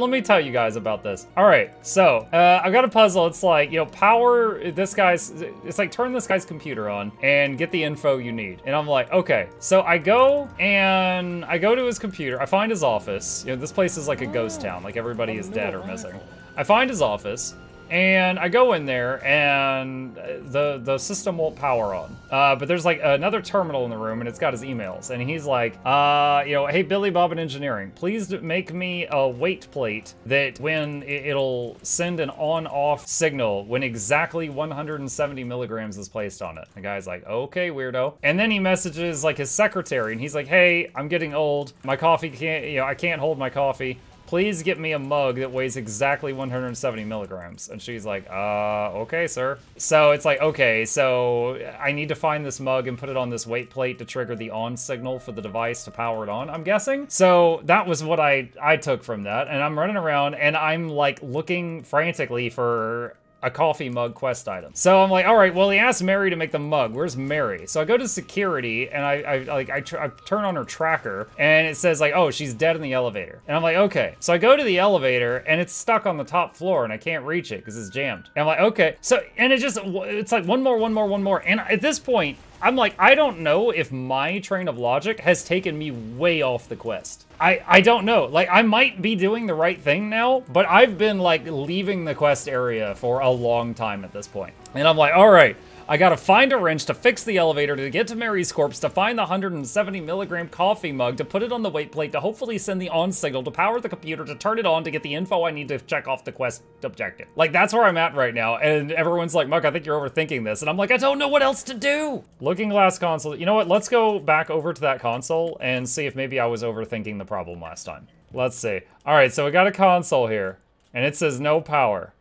Let me tell you guys about this. All right, so uh, I've got a puzzle. It's like, you know, power this guy's, it's like turn this guy's computer on and get the info you need. And I'm like, okay. So I go and I go to his computer. I find his office. You know, this place is like a ghost town. Like everybody is dead or missing. I find his office. And I go in there, and the the system won't power on. Uh, but there's like another terminal in the room, and it's got his emails. And he's like, uh, you know, hey Billy Bob in Engineering, please make me a weight plate that when it'll send an on-off signal when exactly 170 milligrams is placed on it. The guy's like, okay, weirdo. And then he messages like his secretary, and he's like, hey, I'm getting old. My coffee can't, you know, I can't hold my coffee please get me a mug that weighs exactly 170 milligrams. And she's like, uh, okay, sir. So it's like, okay, so I need to find this mug and put it on this weight plate to trigger the on signal for the device to power it on, I'm guessing. So that was what I, I took from that. And I'm running around and I'm like looking frantically for a coffee mug quest item. So I'm like, all right, well, he asked Mary to make the mug. Where's Mary? So I go to security and I, I like, I, I, turn on her tracker and it says like, oh, she's dead in the elevator. And I'm like, okay. So I go to the elevator and it's stuck on the top floor and I can't reach it because it's jammed. And I'm like, okay. So, and it just, it's like one more, one more, one more. And at this point, I'm like, I don't know if my train of logic has taken me way off the quest. I, I don't know. Like, I might be doing the right thing now, but I've been, like, leaving the quest area for a long time at this point. And I'm like, all right, I gotta find a wrench to fix the elevator to get to Mary's corpse, to find the 170 milligram coffee mug, to put it on the weight plate, to hopefully send the on signal, to power the computer, to turn it on, to get the info I need to check off the quest objective. Like, that's where I'm at right now. And everyone's like, Muck, I think you're overthinking this. And I'm like, I don't know what else to do. Looking glass console. You know what? Let's go back over to that console and see if maybe I was overthinking the problem last time. Let's see. All right, so we got a console here, and it says no power.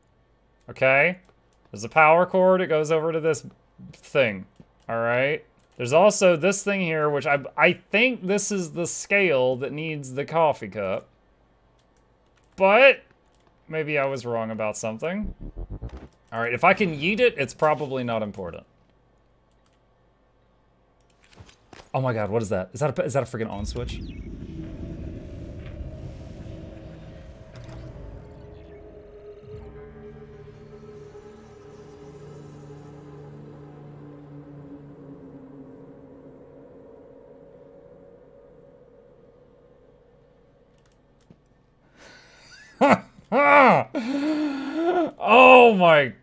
Okay? There's a power cord. It goes over to this thing. All right. There's also this thing here, which I, I think this is the scale that needs the coffee cup. But maybe I was wrong about something. All right, if I can yeet it, it's probably not important. Oh my god, what is that? Is that a, is that a freaking on switch? oh my